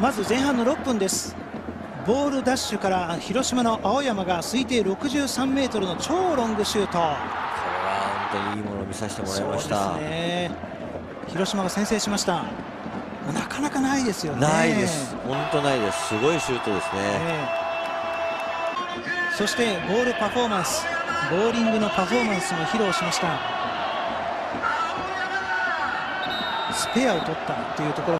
まず前半の6分です。ボールダッシュから広島の青山が推定63メートルの超ロングシュート。これは本当にいいものを見させてもらいました。ね。広島が先制しました。なかなかないですよね。ないです。本当ないです。すごいシュートですね、えー、そしてボールパフォーマンス。ボーリングのパフォーマンスも披露しました。スペアを取ったというところ。